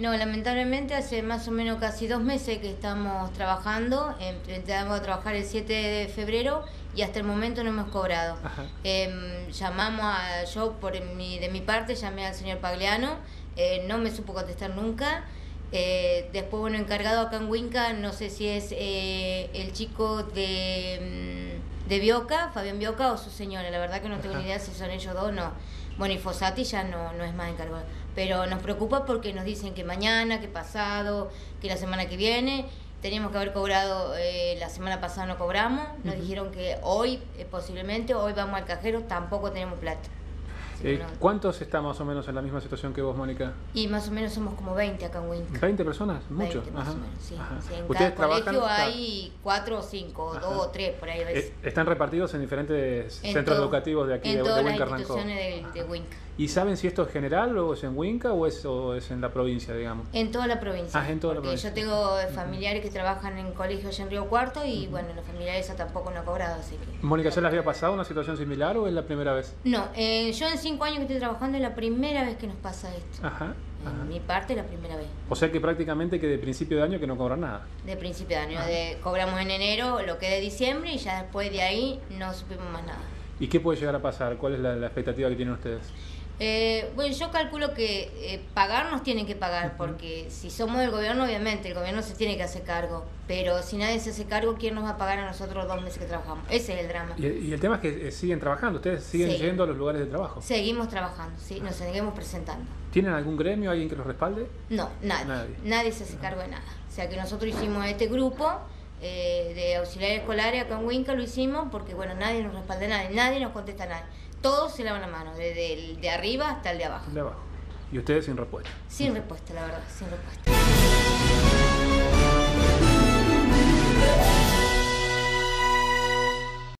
No, lamentablemente hace más o menos casi dos meses que estamos trabajando. Empezamos a trabajar el 7 de febrero y hasta el momento no hemos cobrado. Em, llamamos a, yo por mi, de mi parte llamé al señor Pagliano, eh, no me supo contestar nunca. Eh, después, bueno, encargado acá en Huinca, no sé si es eh, el chico de, mm, de Bioca, Fabián Bioca, o su señora. La verdad que no tengo ni idea si son ellos dos o no. Bueno, y Fosati ya no, no es más encargado. Pero nos preocupa porque nos dicen que mañana, que pasado, que la semana que viene. Teníamos que haber cobrado, eh, la semana pasada no cobramos. Nos dijeron que hoy, posiblemente, hoy vamos al cajero, tampoco tenemos plata. Eh, ¿Cuántos están más o menos en la misma situación que vos, Mónica? Y más o menos somos como 20 acá en Winca. ¿20 personas? Mucho. más o menos, sí. en ¿Ustedes cada colegio hay 4 o 5, 2 o 3 por ahí. Eh, ¿Están repartidos en diferentes centros educativos de aquí en de, todas las instituciones de, de, Winca. ¿Y saben si esto es general o es en Winca o es, es en la provincia, digamos? En toda la provincia. Ah, en toda la provincia. Yo tengo familiares que trabajan en colegios en Río Cuarto y bueno, los familiares tampoco no han cobrado, así que... ¿Mónica, ya les había pasado una situación similar o es la primera vez? No, eh, yo en 5 años que estoy trabajando es la primera vez que nos pasa esto. Ajá. En mi parte la primera vez. O sea que prácticamente que de principio de año que no cobran nada. De principio de año, de, cobramos en enero lo que de diciembre y ya después de ahí no supimos más nada. ¿Y qué puede llegar a pasar? ¿Cuál es la expectativa que tienen ustedes? Eh, bueno, yo calculo que eh, pagar nos tienen que pagar, porque si somos del gobierno, obviamente, el gobierno se tiene que hacer cargo. Pero si nadie se hace cargo, ¿quién nos va a pagar a nosotros dos meses que trabajamos? Ese es el drama. Y, el tema es que eh, siguen trabajando, ustedes siguen yendo a los lugares de trabajo. Seguimos trabajando, sí, nos seguimos presentando. ¿Tienen algún gremio, alguien que los respalde? No, nadie. Nadie, se hace cargo de nada. O sea que nosotros hicimos este grupo de auxiliares escolares acá en Huinca, lo hicimos porque, bueno, nadie nos respalda, nadie, nadie nos contesta nadie todos se lavan la mano, desde el de arriba hasta el de abajo. De abajo. ¿Y ustedes sin respuesta? Sin respuesta, la verdad, sin respuesta.